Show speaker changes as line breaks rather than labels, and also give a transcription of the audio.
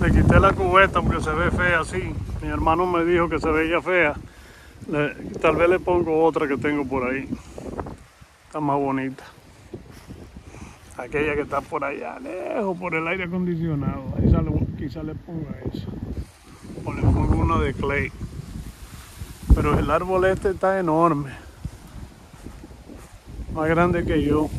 Le quité la cubeta porque se ve fea así. Mi hermano me dijo que se veía fea. tal vez le pongo otra que tengo por ahí. Está más bonita. Aquella que está por allá, lejos, por el aire acondicionado. Ahí sale, quizá le ponga esa. O le pongo una de clay. Pero el árbol este está enorme. Más grande que yo.